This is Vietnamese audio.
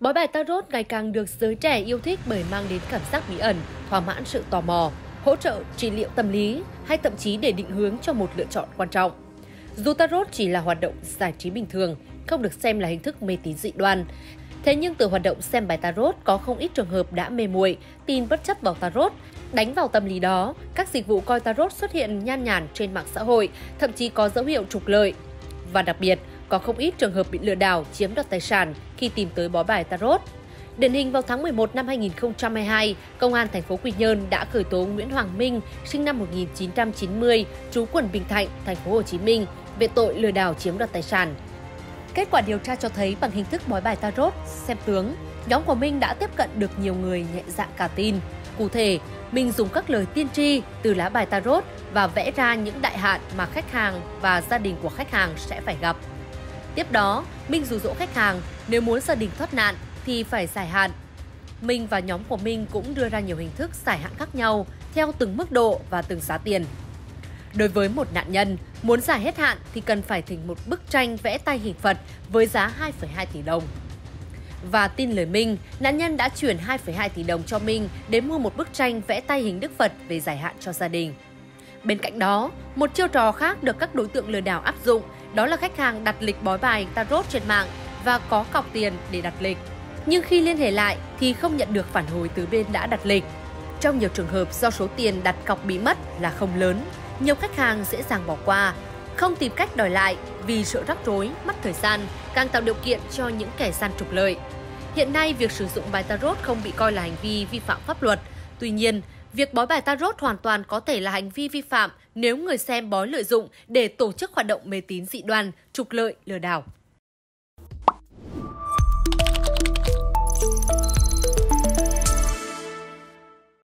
Bói bài tarot ngày càng được giới trẻ yêu thích bởi mang đến cảm giác bí ẩn, thỏa mãn sự tò mò, hỗ trợ trị liệu tâm lý hay thậm chí để định hướng cho một lựa chọn quan trọng. Dù tarot chỉ là hoạt động giải trí bình thường, không được xem là hình thức mê tín dị đoan. Thế nhưng từ hoạt động xem bài tarot có không ít trường hợp đã mê muội, tin bất chấp vào tarot, đánh vào tâm lý đó, các dịch vụ coi tarot xuất hiện nhan nhản trên mạng xã hội, thậm chí có dấu hiệu trục lợi. Và đặc biệt, có không ít trường hợp bị lừa đảo chiếm đoạt tài sản khi tìm tới bó bài tarot. Điển hình vào tháng 11 năm 2022, Công an thành phố Quy Nhơn đã khởi tố Nguyễn Hoàng Minh, sinh năm 1990, trú quận Bình Thạnh, thành phố Hồ Chí Minh về tội lừa đảo chiếm đoạt tài sản. Kết quả điều tra cho thấy bằng hình thức bói bài tarot, xem tướng, nhóm của Minh đã tiếp cận được nhiều người nhẹ dạ cả tin. Cụ thể, Minh dùng các lời tiên tri từ lá bài tarot và vẽ ra những đại hạn mà khách hàng và gia đình của khách hàng sẽ phải gặp. Tiếp đó, Minh dụ dỗ khách hàng nếu muốn gia đình thoát nạn thì phải giải hạn. Minh và nhóm của Minh cũng đưa ra nhiều hình thức giải hạn khác nhau theo từng mức độ và từng giá tiền. Đối với một nạn nhân, muốn giải hết hạn thì cần phải thỉnh một bức tranh vẽ tay hình Phật với giá 2,2 tỷ đồng. Và tin lời Minh, nạn nhân đã chuyển 2,2 tỷ đồng cho Minh để mua một bức tranh vẽ tay hình Đức Phật về giải hạn cho gia đình. Bên cạnh đó, một chiêu trò khác được các đối tượng lừa đảo áp dụng đó là khách hàng đặt lịch bói bài tarot trên mạng và có cọc tiền để đặt lịch. Nhưng khi liên hệ lại thì không nhận được phản hồi từ bên đã đặt lịch. Trong nhiều trường hợp do số tiền đặt cọc bị mất là không lớn, nhiều khách hàng dễ dàng bỏ qua, không tìm cách đòi lại vì sợ rắc rối, mất thời gian, càng tạo điều kiện cho những kẻ gian trục lợi. Hiện nay, việc sử dụng bài tarot không bị coi là hành vi vi phạm pháp luật. Tuy nhiên, Việc bói bài tarot hoàn toàn có thể là hành vi vi phạm nếu người xem bói lợi dụng để tổ chức hoạt động mê tín dị đoan, trục lợi, lừa đảo.